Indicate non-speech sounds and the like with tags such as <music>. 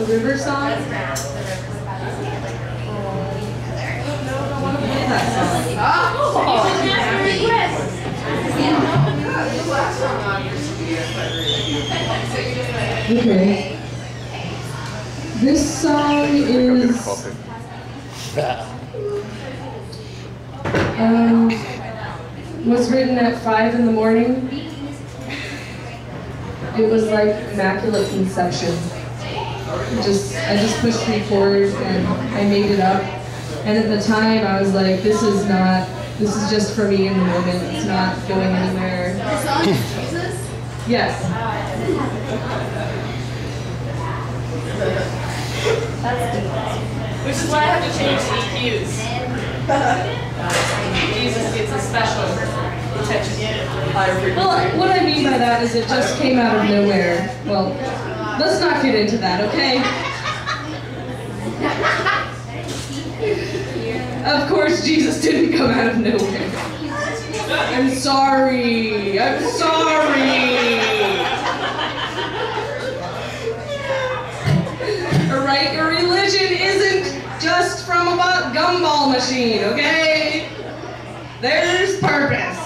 The river song? I want to play that song. Okay. This song is um, was written at five in the morning. It was like immaculate conception. Just I just pushed forward and I made it up. And at the time I was like, this is not this is just for me in the moment. It's not going anywhere. <laughs> Yes. Which is why I have to change the EQs. <laughs> Jesus gets a special attention. Higher frequency. Well, what I mean by that is it just came out of nowhere. Well, let's not get into that, okay? Of course, Jesus didn't come out of nowhere. I'm sorry. I'm sorry. Alright, your religion isn't just from a gumball machine, okay? There's purpose.